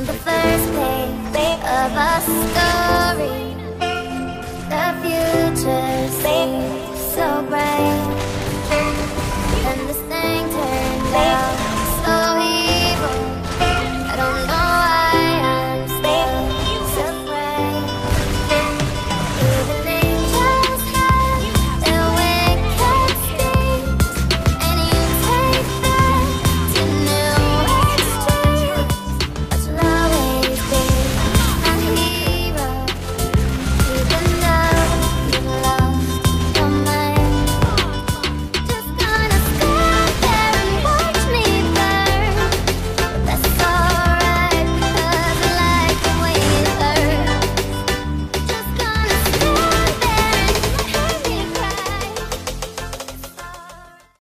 on the first page of a story.